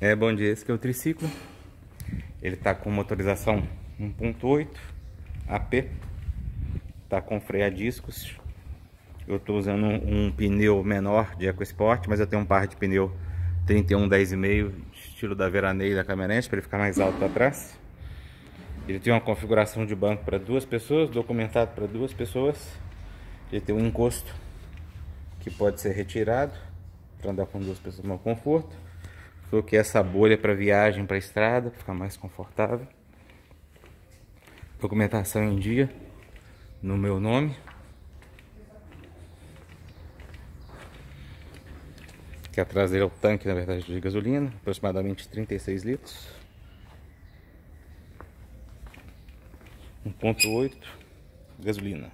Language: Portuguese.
É, bom dia, esse aqui é o triciclo. Ele tá com motorização 1.8 AP. Tá com freio a discos. Eu tô usando um, um pneu menor de EcoSport, mas eu tenho um par de pneu 31 10,5 estilo da Veraneio da caminhonete para ele ficar mais alto atrás. Ele tem uma configuração de banco para duas pessoas, documentado para duas pessoas. Ele tem um encosto que pode ser retirado para andar com duas pessoas no conforto. Coloquei essa bolha para viagem para estrada, ficar mais confortável. Documentação em dia no meu nome. Aqui atrás dele é o tanque, na verdade, de gasolina, aproximadamente 36 litros. 1.8 gasolina.